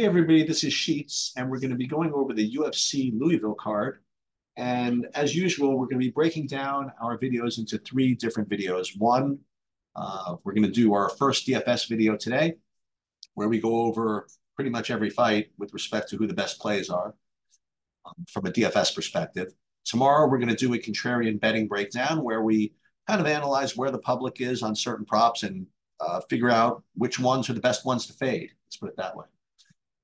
Hey everybody, this is Sheets, and we're going to be going over the UFC Louisville card. And as usual, we're going to be breaking down our videos into three different videos. One, uh, we're going to do our first DFS video today, where we go over pretty much every fight with respect to who the best plays are um, from a DFS perspective. Tomorrow, we're going to do a contrarian betting breakdown where we kind of analyze where the public is on certain props and uh, figure out which ones are the best ones to fade. Let's put it that way.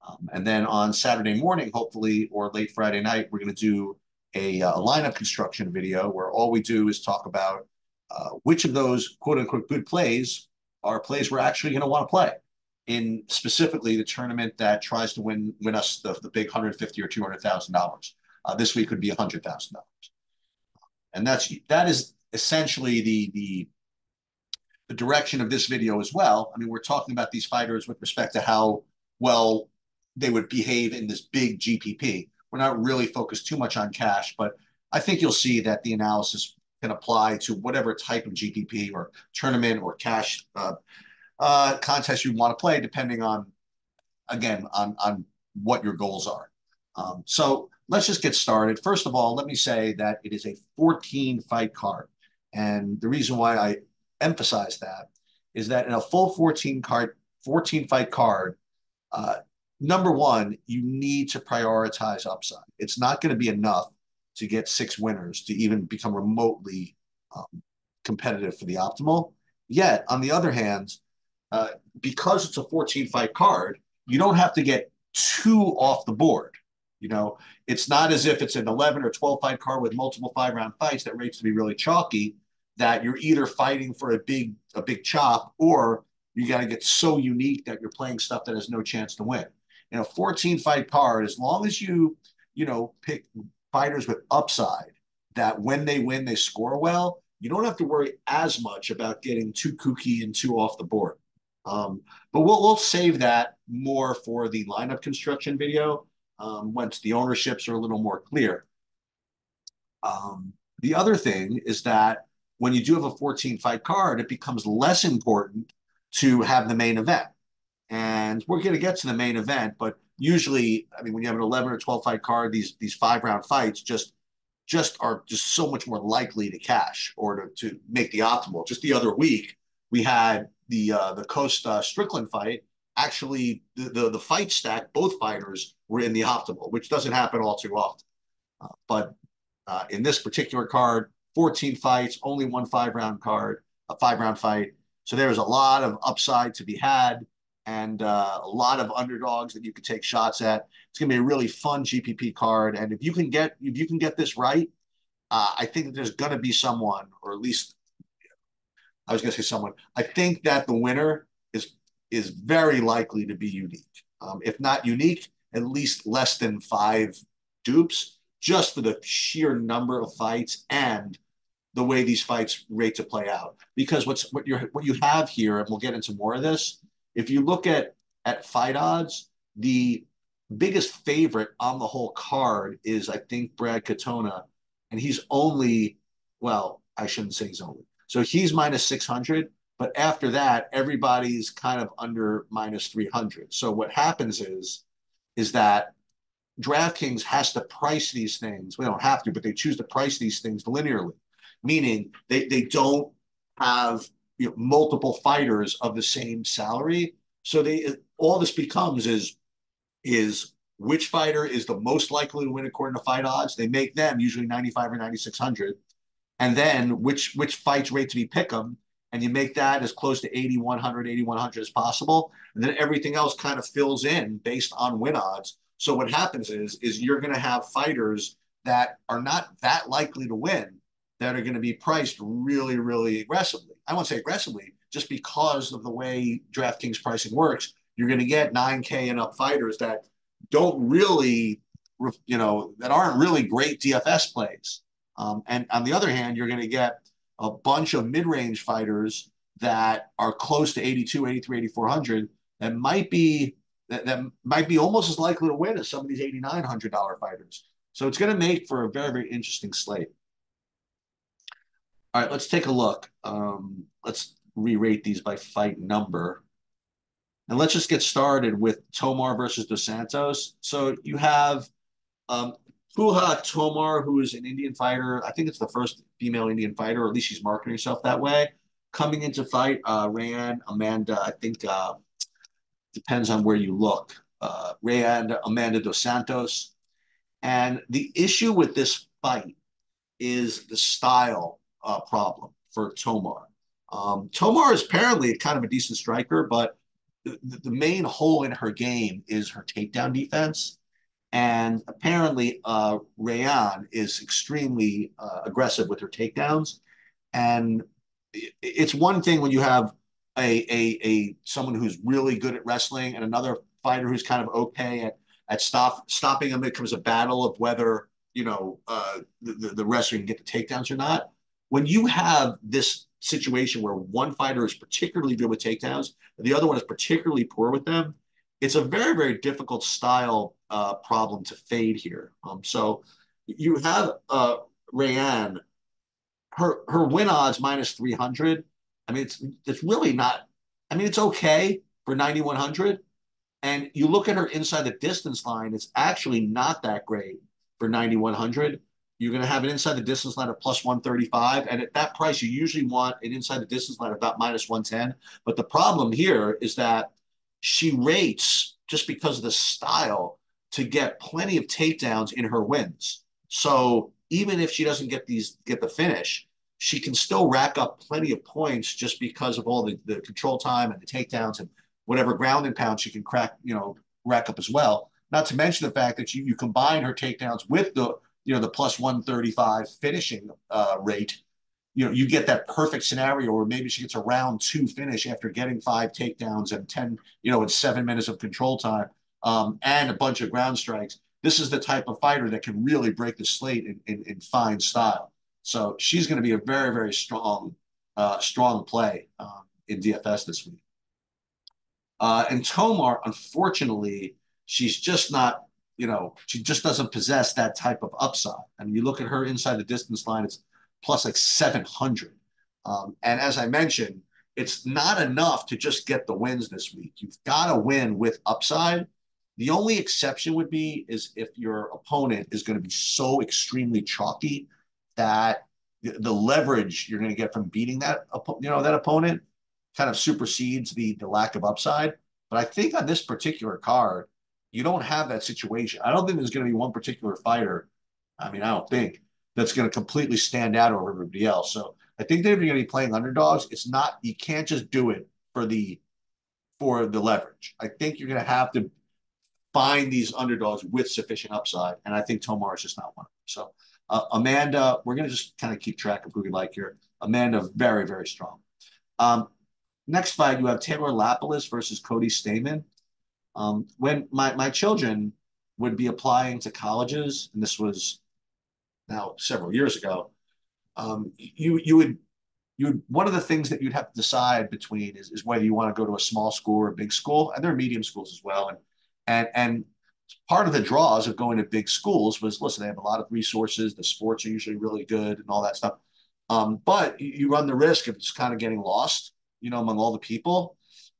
Um, and then on Saturday morning, hopefully, or late Friday night, we're going to do a, a, uh, lineup construction video where all we do is talk about uh, which of those quote unquote good plays are plays we're actually going to want to play in specifically the tournament that tries to win win us the, the big 150 or 200 thousand uh, dollars. This week could be a hundred thousand dollars, and that's that is essentially the the the direction of this video as well. I mean, we're talking about these fighters with respect to how well they would behave in this big GPP. We're not really focused too much on cash, but I think you'll see that the analysis can apply to whatever type of GPP or tournament or cash uh, uh, contest you want to play, depending on, again, on, on what your goals are. Um, so let's just get started. First of all, let me say that it is a 14 fight card. And the reason why I emphasize that is that in a full 14 card, 14 fight card, uh, number one, you need to prioritize upside. It's not going to be enough to get six winners to even become remotely um, competitive for the optimal. Yet, on the other hand, uh, because it's a 14 fight card, you don't have to get two off the board. You know, it's not as if it's an 11 or 12 fight card with multiple five round fights that rates to be really chalky. That you're either fighting for a big a big chop or you got to get so unique that you're playing stuff that has no chance to win in a 14 fight card, as long as you, you know, pick fighters with upside that when they win, they score well, you don't have to worry as much about getting too kooky and too off the board. Um, but we'll, we'll save that more for the lineup construction video um, once the ownerships are a little more clear. Um, the other thing is that when you do have a 14 fight card, it becomes less important to have the main event. And we're going to get to the main event, but usually, I mean, when you have an 11 or 12 fight card, these these five round fights just just are just so much more likely to cash or to, to make the optimal. Just the other week, we had the uh, the Costa Strickland fight. Actually, the, the, the fight stack, both fighters were in the optimal, which doesn't happen all too often. Uh, but uh, in this particular card, 14 fights, only one five round card, a five round fight. So there was a lot of upside to be had and uh, a lot of underdogs that you could take shots at. It's going to be a really fun GPP card, and if you can get if you can get this right, uh, I think there's going to be someone, or at least I was going to say someone. I think that the winner is is very likely to be unique. Um, if not unique, at least less than five dupes, just for the sheer number of fights and the way these fights rate to play out. Because what's what you what you have here, and we'll get into more of this if you look at at fight odds, the biggest favorite on the whole card is I think Brad Katona, and he's only well, I shouldn't say he's only. So he's minus 600, but after that, everybody's kind of under minus 300. So what happens is, is that DraftKings has to price these things. We don't have to, but they choose to price these things linearly, meaning they, they don't have you know, multiple fighters of the same salary. So they all this becomes is is which fighter is the most likely to win according to fight odds. They make them usually 95 or 9600. And then which which fights rate to be pick them, and you make that as close to 8100 8100 as possible and then everything else kind of fills in based on win odds so what happens is is you're going to have fighters that are not that likely to win that are going to be priced really really aggressively I won't say aggressively, just because of the way DraftKings pricing works, you're going to get 9K and up fighters that don't really, you know, that aren't really great DFS plays. Um, and on the other hand, you're going to get a bunch of mid range fighters that are close to 82, 83, 8400 that might be that, that might be almost as likely to win as some of these $8,900 fighters. So it's going to make for a very, very interesting slate. All right, let's take a look. Um, let's re-rate these by fight number. And let's just get started with Tomar versus Dos Santos. So you have um, Puja Tomar, who is an Indian fighter. I think it's the first female Indian fighter, or at least she's marketing herself that way. Coming into fight, uh, Rayanne Amanda, I think uh, depends on where you look. Uh, Rayanne Amanda Dos Santos. And the issue with this fight is the style uh, problem for Tomar. Um, Tomar is apparently kind of a decent striker, but the, the main hole in her game is her takedown defense. And apparently, uh, Rayanne is extremely uh, aggressive with her takedowns. And it's one thing when you have a, a, a someone who's really good at wrestling and another fighter who's kind of okay at at stop stopping them. It becomes a battle of whether you know uh, the, the wrestler can get the takedowns or not. When you have this situation where one fighter is particularly good with takedowns the other one is particularly poor with them, it's a very very difficult style uh, problem to fade here. Um, so you have uh, Rayan, her her win odds minus three hundred. I mean, it's it's really not. I mean, it's okay for ninety one hundred, and you look at her inside the distance line. It's actually not that great for ninety one hundred. You're going to have it inside the distance line of plus 135. And at that price, you usually want it inside the distance line of about minus 110. But the problem here is that she rates just because of the style to get plenty of takedowns in her wins. So even if she doesn't get these get the finish, she can still rack up plenty of points just because of all the, the control time and the takedowns and whatever ground and pound she can crack, you know, rack up as well. Not to mention the fact that you, you combine her takedowns with the you know the plus 135 finishing uh, rate you know you get that perfect scenario where maybe she gets a round two finish after getting five takedowns and 10 you know in seven minutes of control time um, and a bunch of ground strikes. This is the type of fighter that can really break the slate in, in, in fine style. So she's going to be a very very strong uh, strong play um, in dfs this week. Uh, and tomar unfortunately she's just not you know, she just doesn't possess that type of upside. I mean, you look at her inside the distance line, it's plus like 700. Um, and as I mentioned, it's not enough to just get the wins this week. You've got to win with upside. The only exception would be is if your opponent is going to be so extremely chalky that the leverage you're going to get from beating that you know that opponent kind of supersedes the the lack of upside. But I think on this particular card, you don't have that situation. I don't think there's going to be one particular fighter. I mean, I don't think that's going to completely stand out over everybody else. So I think you're going to be playing underdogs, it's not you can't just do it for the for the leverage. I think you're going to have to find these underdogs with sufficient upside, and I think Tomar is just not one of them. So uh, Amanda, we're going to just kind of keep track of who we like here. Amanda, very very strong. Um, next fight, you have Taylor Lapilus versus Cody Stamann. Um, when my, my children would be applying to colleges, and this was now several years ago, um, you you would you would, one of the things that you'd have to decide between is, is whether you want to go to a small school or a big school, and there are medium schools as well. And and and part of the draws of going to big schools was listen, they have a lot of resources, the sports are usually really good and all that stuff. Um, but you run the risk of just kind of getting lost, you know, among all the people.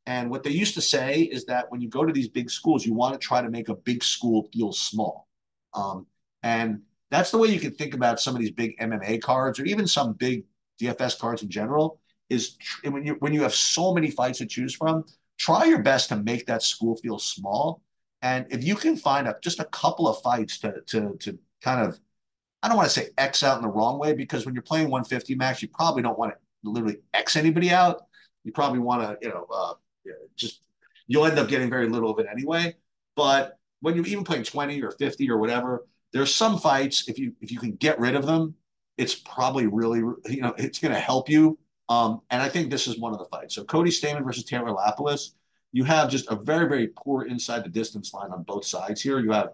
And what they used to say is that when you go to these big schools, you want to try to make a big school feel small. Um, and that's the way you can think about some of these big MMA cards or even some big DFS cards in general. Is tr- when you when you have so many fights to choose from, try your best to make that school feel small. And if you can find a, just a couple of fights to to to kind of, I don't want to say X out in the wrong way because when you're playing 150 max, you probably don't want to literally X anybody out. You probably want to you know uh, just you'll end up getting very little of it anyway. But when you're even playing 20 or 50 or whatever, there's some fights if you if you can get rid of them, it's probably really you know it's going to help you. Um, and I think this is one of the fights. So Cody Stamann versus Taylor Lapilus, you have just a very very poor inside the distance line on both sides here. You have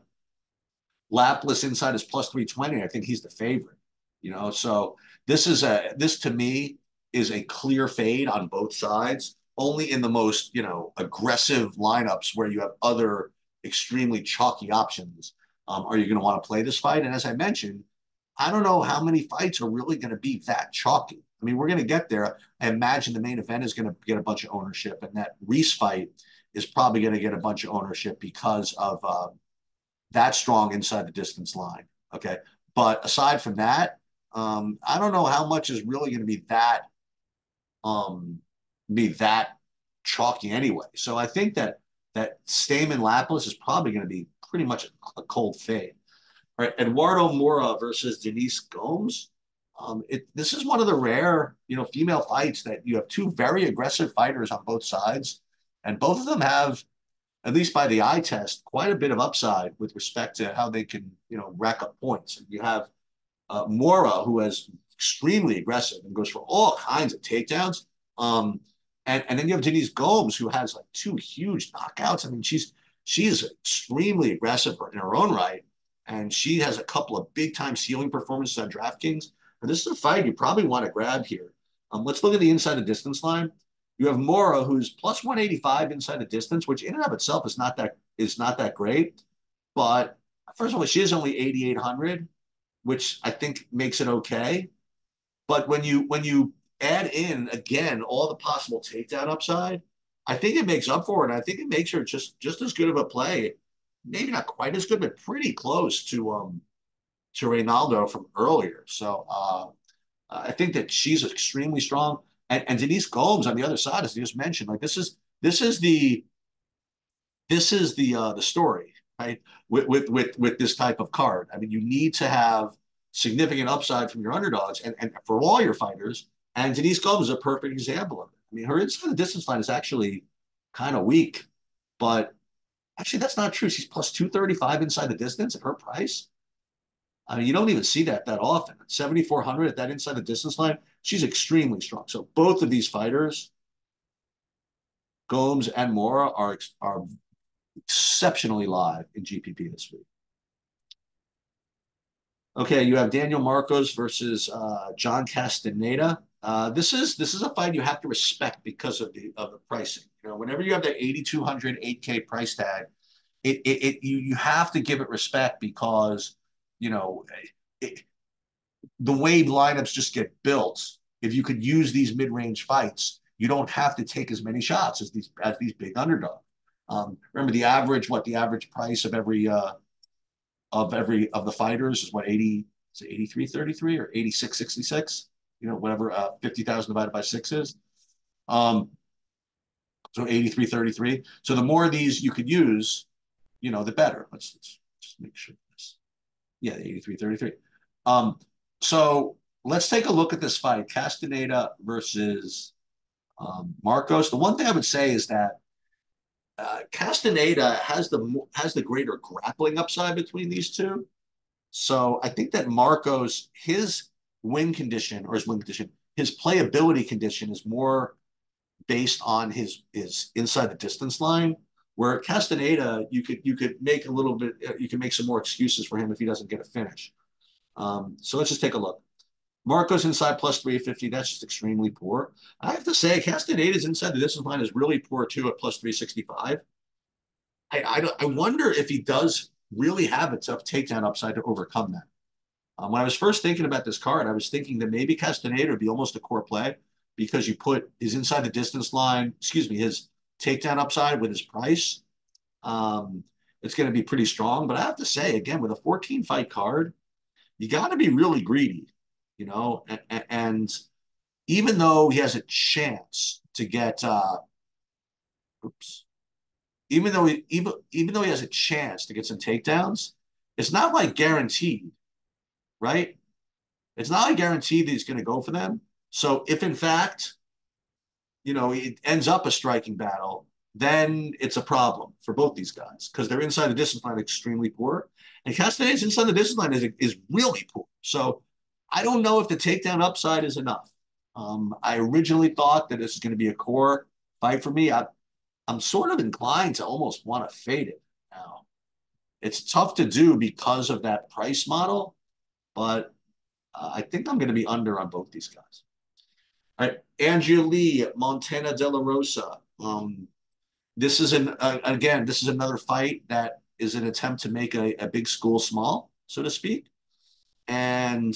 Lapilus inside is plus 320. I think he's the favorite. You know, so this is a this to me is a clear fade on both sides only in the most you know aggressive lineups where you have other extremely chalky options um, are you going to want to play this fight and as i mentioned i don't know how many fights are really going to be that chalky i mean we're going to get there i imagine the main event is going to get a bunch of ownership and that reese fight is probably going to get a bunch of ownership because of uh, that strong inside the distance line. Okay. But aside from that, um, I don't know how much is really going to be that um, be that chalky anyway. So I think that that Stamann Lapilus is probably going to be pretty much a, a cold fade. All right, Eduardo Moura versus Denise Gomes. Um, it, this is one of the rare, you know, female fights that you have two very aggressive fighters on both sides, and both of them have, at least by the eye test, quite a bit of upside with respect to how they can, you know, rack up points. And you have uh, Moura, who is extremely aggressive and goes for all kinds of takedowns. Um, and, and then you have Denise Gomes, who has like two huge knockouts. I mean, she's she's extremely aggressive in her own right, and she has a couple of big time ceiling performances on DraftKings. And this is a fight you probably want to grab here. Um, let's look at the inside of distance line. You have Moura, who's plus 185 inside the distance, which in and of itself is not that is not that great. But first of all, she is only 8,800, which I think makes it okay. But when you when you add in again all the possible takedown upside, I think it makes up for it. I think it makes her just just as good of a play. Maybe not quite as good, but pretty close to um to Reynaldo from earlier. So uh, I think that she's extremely strong. And, and Denise Gomes on the other side, as you just mentioned, like this is this is the this is the uh, the story, right? With with with with this type of card. I mean, you need to have significant upside from your underdogs and, and for all your fighters and Denise Gomes is a perfect example of it. I mean, her inside the distance line is actually kind of weak, but actually that's not true. She's plus 235 inside the distance at her price. I mean, you don't even see that that often. 7,400 at that inside the distance line, she's extremely strong. So both of these fighters, Gomes and Moura, are, are exceptionally live in GPP this week. Okay, you have Daniel Marcos versus uh, John Castaneda. Uh, this is this is a fight you have to respect because of the of the pricing. You know, whenever you have that 8,200 8K price tag, it, it, it you you have to give it respect because you know it, the way lineups just get built. If you could use these mid range fights, you don't have to take as many shots as these as these big underdog. Um, remember the average what the average price of every uh, of every of the fighters is what 80 is it 83.33 or 86.66 you know, whatever uh, 50,000 divided by six is. Um, so 8333. So the more of these you could use, you know, the better. Let's, let's just make sure this. Yeah, 8333. Um, so let's take a look at this fight Castaneda versus um, Marcos. The one thing I would say is that uh, Castaneda has the has the greater grappling upside between these two. So I think that Marcos, his win condition or his win condition, his playability condition is more based on his his inside the distance line. Where Castaneda, you could you could make a little bit, you can make some more excuses for him if he doesn't get a finish. Um, so let's just take a look. Marcos inside plus 350. That's just extremely poor. I have to say, Castaneda's inside the distance line is really poor too at plus 365. I, I, I wonder if he does really have a tough takedown upside to overcome that. Um, when I was first thinking about this card, I was thinking that maybe Castaneda would be almost a core play because you put his inside the distance line, excuse me, his takedown upside with his price. Um, it's going to be pretty strong. But I have to say, again, with a 14 fight card, you got to be really greedy, you know. And, and, even though he has a chance to get, uh, oops, even though he even even though he has a chance to get some takedowns, it's not like guaranteed right? It's not a guarantee that he's going to go for them. So if in fact, you know, it ends up a striking battle, then it's a problem for both these guys because they're inside the distance line extremely poor. And Castaneda's inside the distance line is, is really poor. So I don't know if the takedown upside is enough. Um, I originally thought that this is going to be a core fight for me. I, I'm sort of inclined to almost want to fade it now. It's tough to do because of that price model but uh, I think I'm going to be under on both these guys. All right, Andrea Lee, Montana De La Rosa. Um, this is an uh, again, this is another fight that is an attempt to make a, a big school small, so to speak. And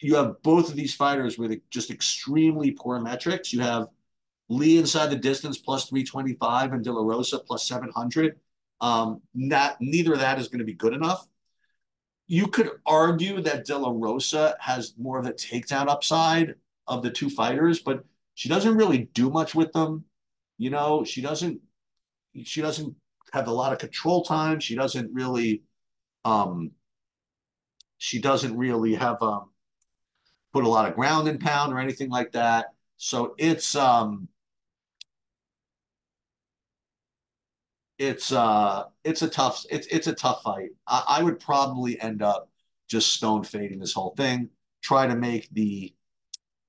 you have both of these fighters with just extremely poor metrics. You have Lee inside the distance plus 325 and De La Rosa plus 700. Um, not, neither of that is going to be good enough. You could argue that De La Rosa has more of a takedown upside of the two fighters, but she doesn't really do much with them. You know, she doesn't she doesn't have a lot of control time. She doesn't really um she doesn't really have um put a lot of ground and pound or anything like that. So it's um it's uh it's a tough it's it's a tough fight. I, I would probably end up just stone fading this whole thing. Try to make the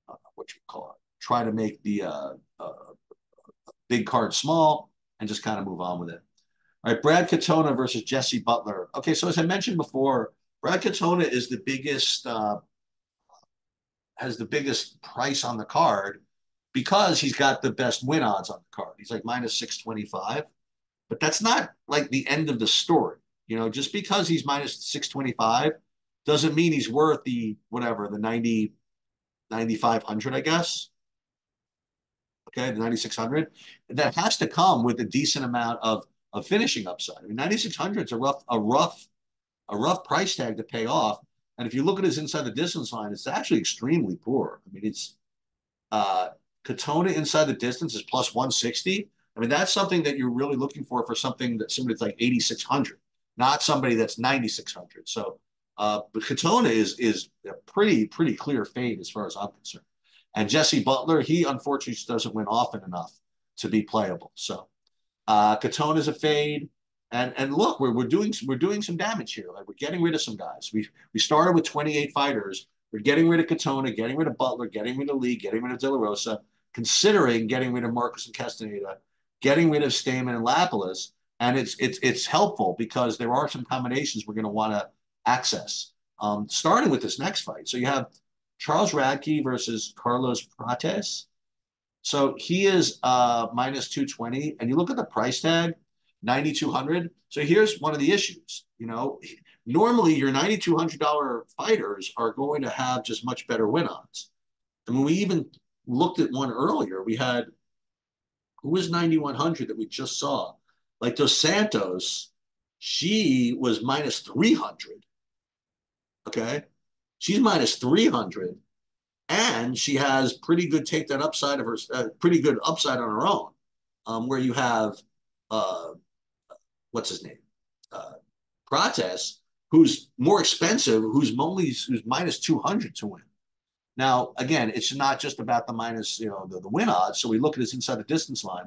uh, what you call it. Try to make the uh, uh, big card small and just kind of move on with it. All right, Brad Katona versus Jesse Butler. Okay, so as I mentioned before, Brad Katona is the biggest uh, has the biggest price on the card because he's got the best win odds on the card. He's like minus 625. But that's not like the end of the story. You know, just because he's minus 625 doesn't mean he's worth the whatever, the 90, 9,500, I guess. Okay, the 9,600. That has to come with a decent amount of, of finishing upside. I mean, 9,600 is a rough, a rough, a rough price tag to pay off. And if you look at his inside the distance line, it's actually extremely poor. I mean, it's uh Katona inside the distance is plus 160. I mean, that's something that you're really looking for for something that somebody's like 8,600, not somebody that's 9,600. So, uh, but Katona is is a pretty pretty clear fade as far as I'm concerned. And Jesse Butler, he unfortunately just doesn't win often enough to be playable. So, uh, Katona is a fade. And and look, we're we're doing we're doing some damage here. Like we're getting rid of some guys. We we started with 28 fighters. We're getting rid of Katona, getting rid of Butler, getting rid of Lee, getting rid of De La Rosa, considering getting rid of Marcos and Castaneda, getting rid of Stamann and Lapilus, and it's it's it's helpful because there are some combinations we're going to want to access. Um, starting with this next fight, so you have Charles Radtke versus Carlos Prates. So he is uh, minus 220, and you look at the price tag, 9,200. So here's one of the issues. You know, normally your $9,200 fighters are going to have just much better win odds. And when we even looked at one earlier, we had who was 9100 that we just saw? Like Dos Santos, she was minus 300. Okay. She's minus 300. And she has pretty good takedown upside of her, uh, pretty good upside on her own, um, where you have, uh, what's his name? Uh, who's more expensive, who's only who's minus 200 to win. Now, again, it's not just about the minus, you know, the, the win odds. So we look at his inside the distance line.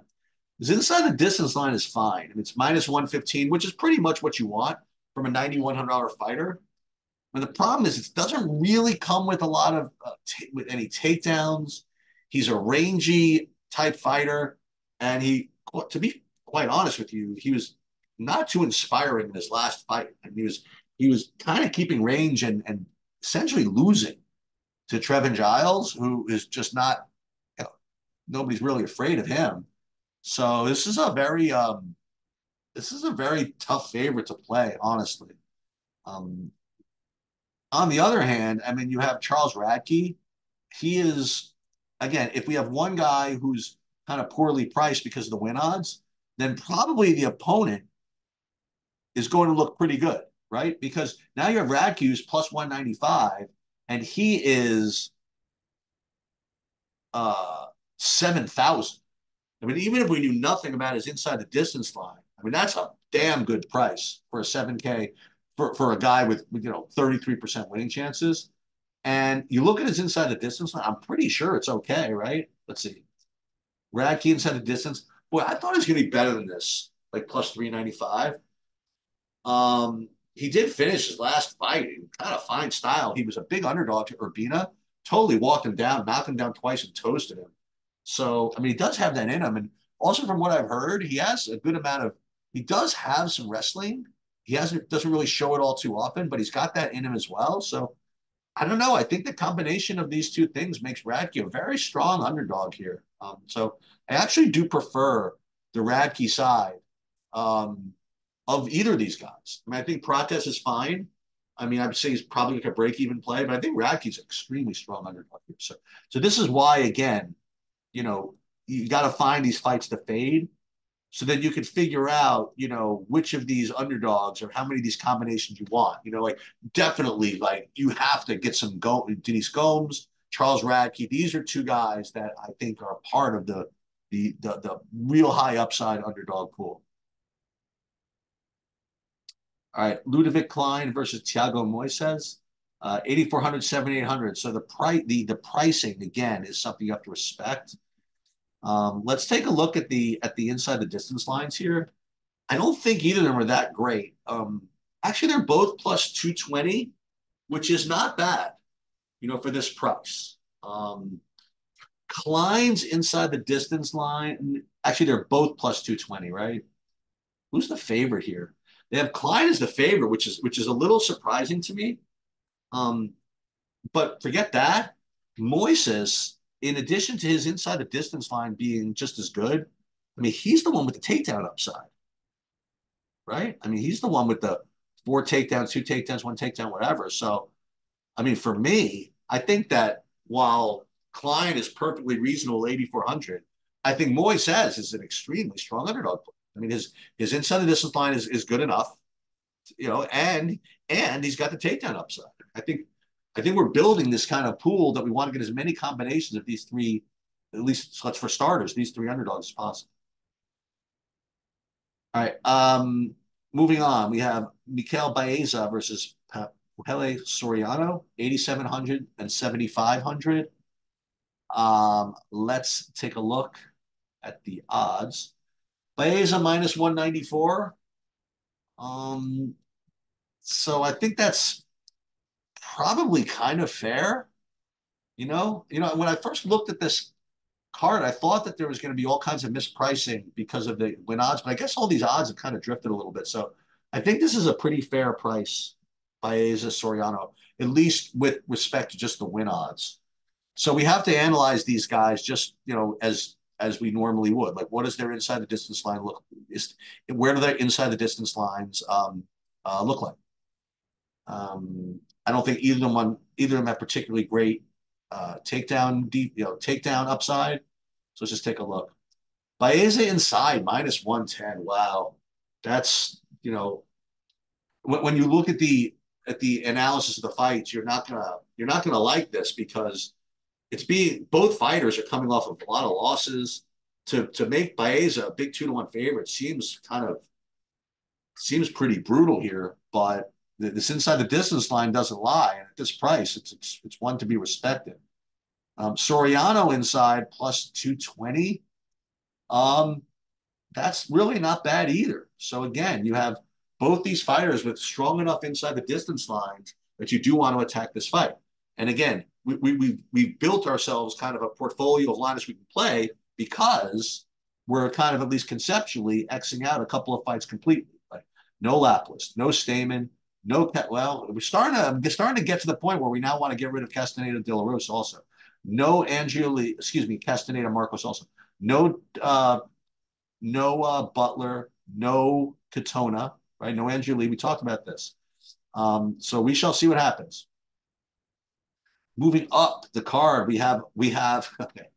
His inside the distance line is fine. I mean, it's minus 115, which is pretty much what you want from a $9,100 fighter. And the problem is it doesn't really come with a lot of, uh, with any takedowns. He's a rangy type fighter. And he, to be quite honest with you, he was not too inspiring in his last fight. I mean, he was, he was kind of keeping range and, and essentially losing to Trevin Giles, who is just not, you know, nobody's really afraid of him. So this is a very, um, this is a very tough favorite to play, honestly. Um, on the other hand, I mean, you have Charles Radtke. He is, again, if we have one guy who's kind of poorly priced because of the win odds, then probably the opponent is going to look pretty good, right? Because now you have Radtke who's plus 195 and he is uh, 7,000. I mean, even if we knew nothing about his inside the distance line, I mean, that's a damn good price for a 7K for, for a guy with, you know, 33% winning chances. And you look at his inside the distance line, I'm pretty sure it's okay, right? Let's see. Radtke inside the distance. Boy, I thought it was going to be better than this, like plus 395. Um, he did finish his last fight in kind of fine style. He was a big underdog to Urbina, totally walked him down, knocked him down twice, and toasted him. So, I mean, he does have that in him. And also, from what I've heard, he has a good amount of, he does have some wrestling. He hasn't, doesn't really show it all too often, but he's got that in him as well. So, I don't know. I think the combination of these two things makes Radtke a very strong underdog here. Um, so, I actually do prefer the Radtke side. Um, of either of these guys. I mean, I think Prates is fine. I mean, I would say he's probably like a break-even play, but I think Radtke's extremely strong underdog here. So, so this is why, again, you know, you got to find these fights to fade so then you can figure out, you know, which of these underdogs or how many of these combinations you want. You know, like definitely, like you have to get some go. Denise Gomes, Charles Radtke. These are two guys that I think are part of the the the, the real high upside underdog pool. All right, Ludovit Klein versus Thiago Moises, uh, 8,400, 7,800. So the price, the the pricing again is something you have to respect. Um, let's take a look at the at the inside the distance lines here. I don't think either of them are that great. Um, actually, they're both plus 220, which is not bad, you know, for this price. Um, Klein's inside the distance line. Actually, they're both plus 220, right? Who's the favorite here? They have Klein as the favorite, which is which is a little surprising to me. Um, but forget that. Moises in addition to his inside the distance line being just as good, I mean, he's the one with the takedown upside, right? I mean, he's the one with the four takedowns, two takedowns, one takedown, whatever. So, I mean, for me, I think that while Klein is perfectly reasonable, 8,400, I think Moises is an extremely strong underdog. I mean, his his inside the distance line is, is good enough, you know, and and he's got the takedown upside. I think I think we're building this kind of pool that we want to get as many combinations of these three, at least let's for starters, these three underdogs as possible. All right. Um, moving on, we have Miguel Baeza versus Pele Soriano, 8,700 and 7,500. Um, let's take a look at the odds. Baeza minus 194. Um, so I think that's probably kind of fair. You know, you know, when I first looked at this card, I thought that there was going to be all kinds of mispricing because of the win odds, but I guess all these odds have kind of drifted a little bit. So I think this is a pretty fair price Baeza Soriano, at least with respect to just the win odds. So we have to analyze these guys just, you know, as as we normally would. Like, what does their inside the distance line look? Is where do their inside the distance lines um, uh, look like? Um, I don't think either of them either of them have particularly great uh, takedown deep, you know, takedown upside. So let's just take a look. Baeza inside minus 110. Wow. That's, you know, when, when you look at the at the analysis of the fights, you're not gonna you're not gonna like this because it's being both fighters are coming off of a lot of losses. To to make Baeza a big two to one favorite seems kind of seems pretty brutal here, but this inside the distance line doesn't lie. And at this price, it's it's, it's one to be respected. Um, Soriano inside plus 220. Um, that's really not bad either. So again, you have both these fighters with strong enough inside the distance lines that you do want to attack this fight. And again, we we we we've built ourselves kind of a portfolio of lineups we can play because we're kind of at least conceptually xing out a couple of fights completely. Like no Lapilus, no Stamann, no, well, we're starting to we're starting to get to the point where we now want to get rid of Castaneda De La Rosa also. No Angeli, excuse me, Castaneda Marcos also. No, uh, no uh, Butler, no Katona, right? No Angeli. We talked about this. Um, so we shall see what happens. Moving up the card, we have we have okay,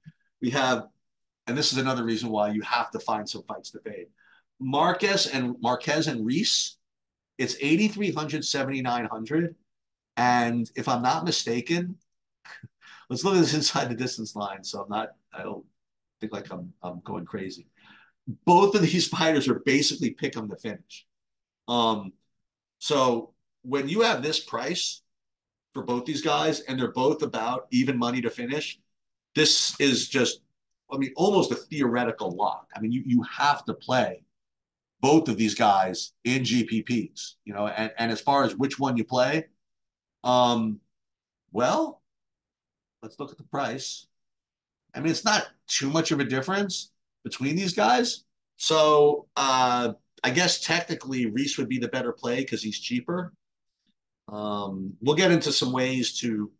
we have, and this is another reason why you have to find some fights to fade. Marquez and Marquez and Reese it's 8,300, 7,900. And if I'm not mistaken, let's look at this inside the distance line. So I'm not, I don't think like I'm, I'm going crazy. Both of these fighters are basically pick them to finish. Um, so when you have this price for both these guys and they're both about even money to finish, this is just, I mean, almost a theoretical lock. I mean, you, you have to play both of these guys in GPPs, you know, and, and as far as which one you play, um, well, let's look at the price. I mean, it's not too much of a difference between these guys. So uh, I guess technically Reese would be the better play because he's cheaper. Um, we'll get into some ways to,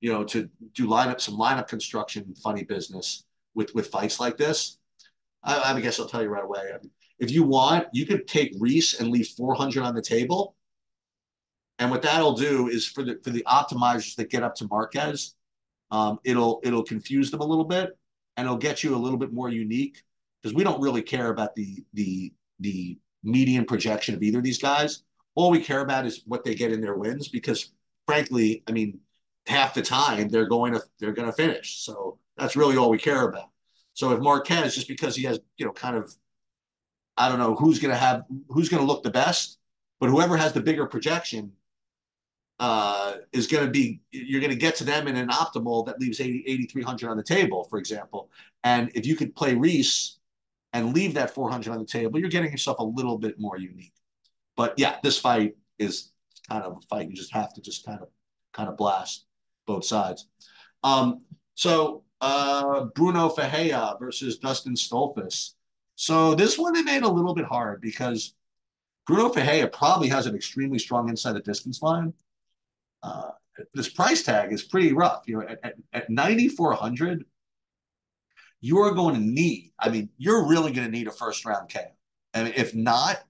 you know, to do lineup some lineup construction, funny business with with fights like this. I, I guess I'll tell you right away. If you want, you could take Reese and leave 400 on the table. And what that'll do is for the for the optimizers that get up to Marquez, um, it'll it'll confuse them a little bit. and it'll get you a little bit more unique because we don't really care about the the the median projection of either of these guys. All we care about is what they get in their wins because, frankly, I mean, half the time they're going to they're going to finish. So that's really all we care about. So if Marquez, just because he has you know kind of, I don't know who's going to have who's going to look the best, but whoever has the bigger projection uh, is going to be you're going to get to them in an optimal that leaves 80 8300 on the table for example and if you could play Reese and leave that 400 on the table you're getting yourself a little bit more unique but yeah this fight is kind of a fight you just have to just kind of kind of blast both sides um, so uh, Brunno Ferreira versus Dustin Stoltzfus so this one they made a little bit hard because Brunno Ferreira probably has an extremely strong inside the distance line uh, this price tag is pretty rough. You know, at, at, at 9,400, you are going to need, I mean, you're really going to need a first round KO. I mean, if not,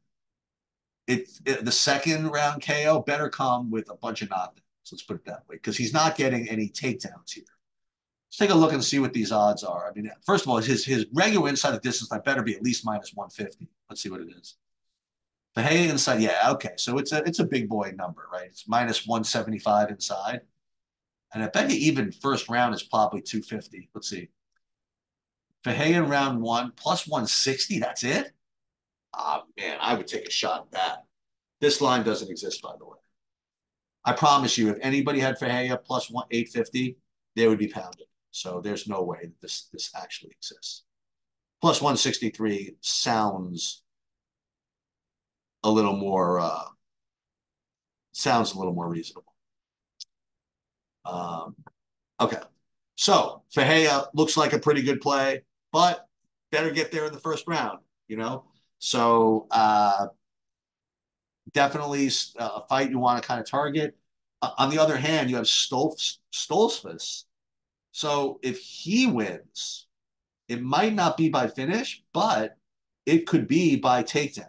it, it, the second round KO better come with a bunch of knockdowns. Let's put it that way, because he's not getting any takedowns here. Let's take a look and see what these odds are. I mean, first of all, his his regular inside the distance line better be at least minus 150. Let's see what it is. The hay inside, yeah, okay. So it's a it's a big boy number, right? It's minus 175 inside. And I bet you even first round is probably 250. Let's see. in round one, plus 160, that's it? Oh, man, I would take a shot at that. This line doesn't exist, by the way. I promise you, if anybody had Ferreira plus one, 850, they would be pounded. So there's no way that this, this actually exists. Plus 163 sounds a little more uh, sounds a little more reasonable. Um, okay, so Ferreira looks like a pretty good play, but better get there in the first round. You know, so uh, definitely uh, a fight you want to kind of target. Uh, on the other hand, you have Stolf. So if he wins, it might not be by finish, but it could be by takedowns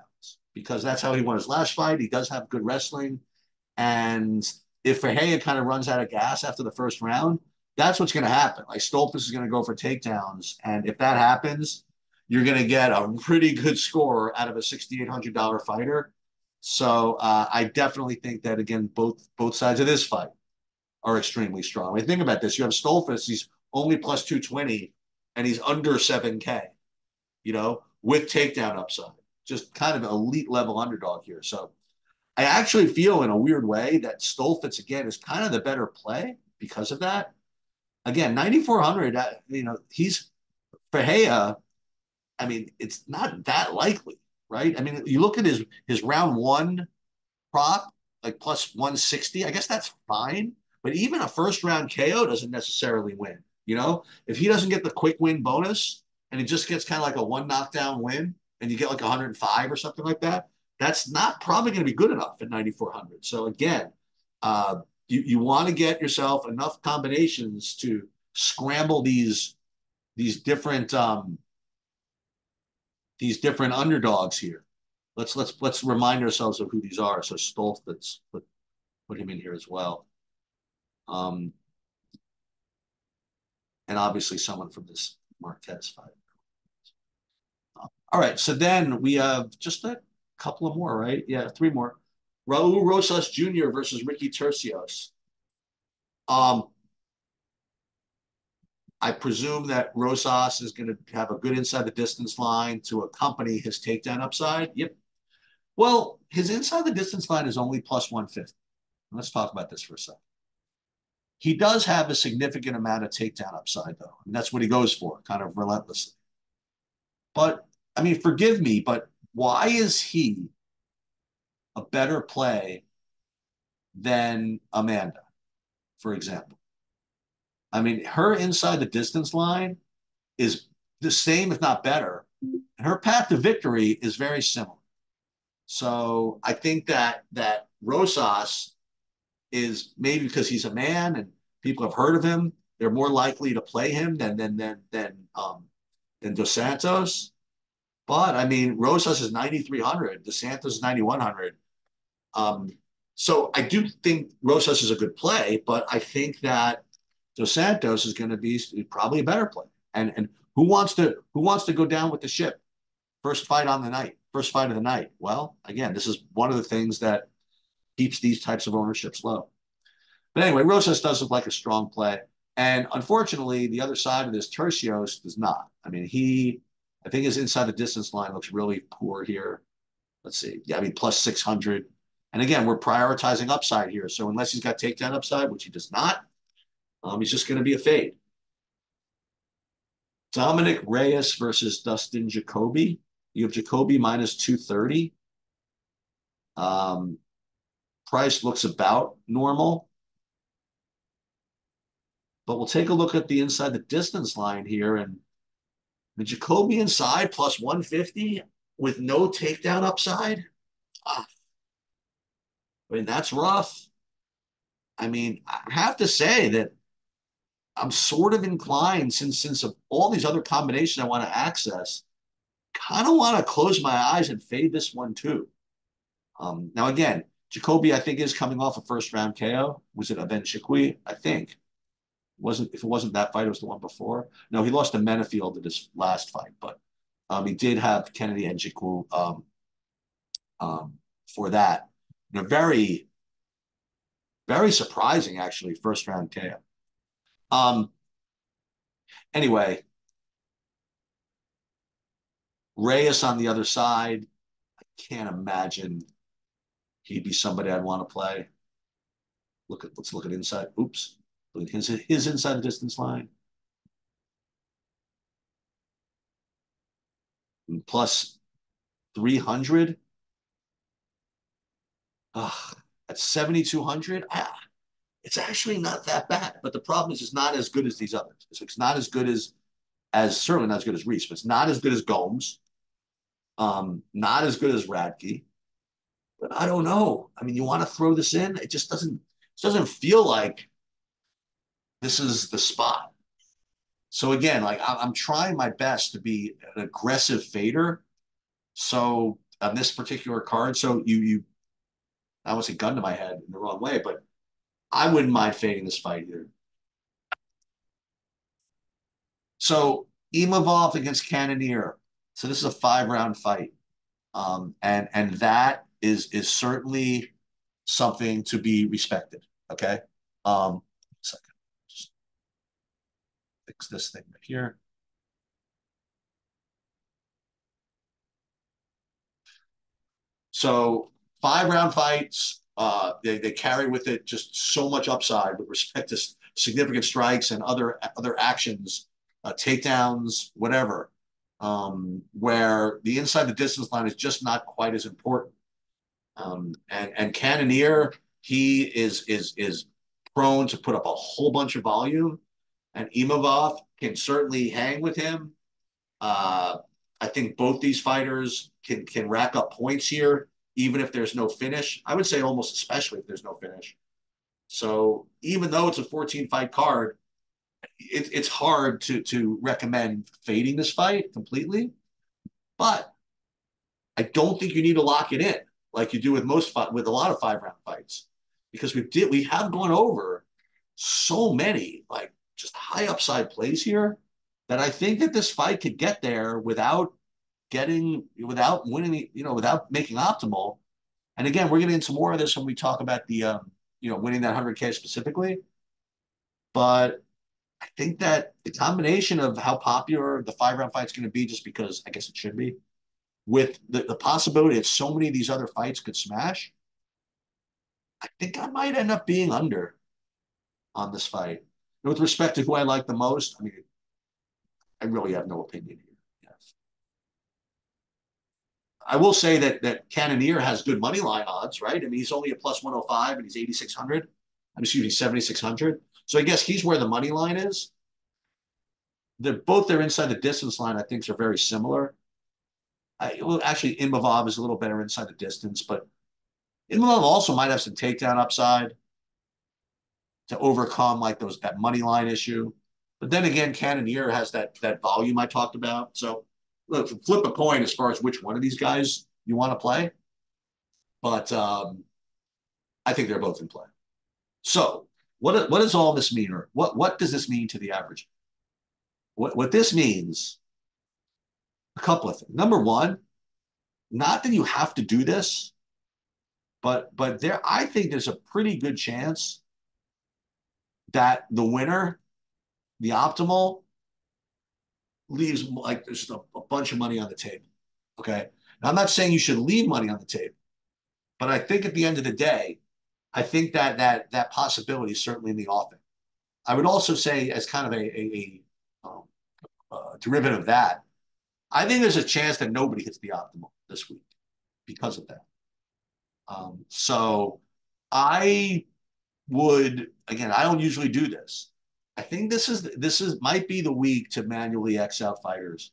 because that's how he won his last fight. He does have good wrestling. And if Ferreira kind of runs out of gas after the first round, that's what's going to happen. Like Stoltzfus is going to go for takedowns. And if that happens, you're going to get a pretty good score out of a $6,800 fighter. So uh, I definitely think that, again, both both sides of this fight are extremely strong. I mean, think about this. You have Stoltzfus, he's only plus 220, and he's under 7K, you know, with takedown upside just kind of elite level underdog here. So I actually feel in a weird way that Stoltzfus again is kind of the better play because of that. Again, 9,400, uh, you know, he's Ferreira. I mean, it's not that likely, right? I mean, you look at his his round one prop, like plus 160. I guess that's fine. But even a first round KO doesn't necessarily win. You know, if he doesn't get the quick win bonus and he just gets kind of like a one knockdown win, and you get like 105 or something like that, that's not probably going to be good enough at 9,400. So again, uh, you, you want to get yourself enough combinations to scramble these these different um, these different underdogs here. Let's let's let's remind ourselves of who these are. So Stoltz, let's put put him in here as well. Um, and obviously someone from this Marquez fight. All right, so then we have just a couple of more, right? Yeah, three more. Raul Rosas Jr. versus Ricky Turcios. Um, I presume that Rosas is going to have a good inside the distance line to accompany his takedown upside. Yep. Well, his inside the distance line is only plus 150. Let's talk about this for a second. He does have a significant amount of takedown upside, though. And that's what he goes for, kind of relentlessly. But I mean, forgive me, but why is he a better play than Amanda, for example? I mean, her inside the distance line is the same, if not better. Her path to victory is very similar. So I think that that Rosas is maybe because he's a man and people have heard of him, they're more likely to play him than than than than um, than Dos Santos. But I mean, Rosas is 9,300, Dos Santos is 9,100. Um, so I do think Rosas is a good play, but I think that Dos Santos is going to be probably a better play. And and Who wants to who wants to go down with the ship? First fight on the night, first fight of the night. Well, again, this is one of the things that keeps these types of ownerships low. But anyway, Rosas does look like a strong play. And unfortunately, the other side of this, Turcios, does not. I mean, he, I think his inside the distance line looks really poor here. Let's see. Yeah, I mean, plus 600. And again, we're prioritizing upside here. So unless he's got takedown upside, which he does not, um, he's just going to be a fade. Dominic Reyes versus Dustin Jacoby. You have Jacoby minus 230. Um, price looks about normal. But we'll take a look at the inside the distance line here. And the Jacoby inside plus 150 with no takedown upside. Ah, I mean, that's rough. I mean, I have to say that I'm sort of inclined since since of all these other combinations I want to access, kind of want to close my eyes and fade this one too. Um, now again, Jacoby I think is coming off a first round KO. Was it Aven Chikwi? I think wasn't if it wasn't that fight, it was the one before. No, he lost to Menifield in his last fight, but um, he did have Kennedy Nzechukwu um, um, for that. a very, very surprising actually first round KO. Um. Anyway, Reyes on the other side. I can't imagine he'd be somebody I'd want to play. Look at let's look at inside. Oops his, his inside distance line. Plus 300. Ugh, at 7,200, ah, it's actually not that bad. But the problem is, it's not as good as these others. It's not as good as, as certainly not as good as Reese, but it's not as good as Gomes. Um, not as good as Radtke. But I don't know. I mean, you want to throw this in? It just doesn't. It doesn't feel like this is the spot. So again, like I'm trying my best to be an aggressive fader. So on this particular card, so you you I almost a gun to my head in the wrong way, but I wouldn't mind fading this fight here. So Imavov against Cannonier. So this is a five round fight. Um, and and that is is certainly something to be respected. Okay. Um, second, fix this thing right here. So five round fights, uh, they, they carry with it just so much upside with respect to significant strikes and other other actions, uh, takedowns, whatever, um, where the inside the distance line is just not quite as important. Um, and and Cannonier, he is is is prone to put up a whole bunch of volume and Imavov can certainly hang with him. Uh, I think both these fighters can can rack up points here, even if there's no finish. I would say almost especially if there's no finish. So even though it's a 14 fight card, it, it's hard to to recommend fading this fight completely. But I don't think you need to lock it in like you do with most with a lot of five round fights because we did we have gone over so many like just high upside plays here that I think that this fight could get there without getting without winning, you know, without making optimal. And again, we're getting into more of this when we talk about the um, you know, winning that 100K specifically. But I think that the combination of how popular the five round fight's going to be, just because I guess it should be, with the, the possibility that so many of these other fights could smash, I think I might end up being under on this fight with respect to who I like the most, I mean, I really have no opinion here. Yes. I will say that that Cannonier has good money line odds, right? I mean, he's only a plus 105 and he's 8,600. I'm excuse me, 7,600. So I guess he's where the money line is. They're both they're inside the distance line, I think, are very similar. I, well, actually, Imavov is a little better inside the distance, but Imavov also might have some takedown upside to overcome like those that money line issue. But then again, Cannonier has that that volume I talked about. So look, flip a coin as far as which one of these guys you want to play. But um, I think they're both in play. So what what does all this mean, or what what does this mean to the average? what, what this means, a couple of things. Number one, not that you have to do this, but but there I think there's a pretty good chance that the winner, the optimal, leaves like there's a, a bunch of money on the table. Okay. Now, I'm not saying you should leave money on the table, but I think at the end of the day, I think that that that possibility is certainly in the offing. I would also say, as kind of a, a, a um, uh, derivative of that, I think there's a chance that nobody hits the optimal this week because of that. Um, so I would again, I don't usually do this. I think this is this is might be the week to manually X out fighters.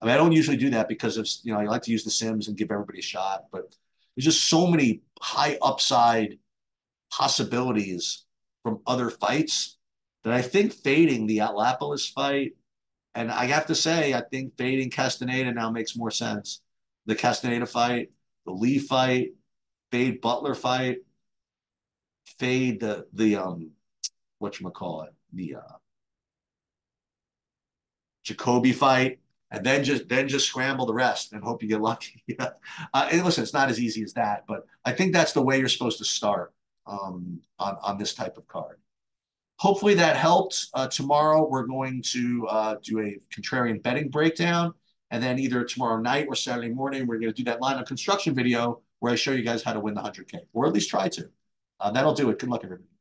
I mean, I don't usually do that because of you know I like to use the sims and give everybody a shot, but there's just so many high upside possibilities from other fights that I think fading the Atlapolis fight, and I have to say, I think fading Castaneda now makes more sense. The Castaneda fight, the Lee fight, fade Butler fight, fade the the um what you call it the uh Jacoby fight and then just then just scramble the rest and hope you get lucky. uh, and listen, it's not as easy as that, but I think that's the way you're supposed to start um, on on this type of card. Hopefully that helped. Uh, tomorrow we're going to uh, do a contrarian betting breakdown, and then either tomorrow night or Saturday morning we're going to do that lineup construction video where I show you guys how to win the 100K, or at least try to. Uh, that'll do it. Good luck, everybody.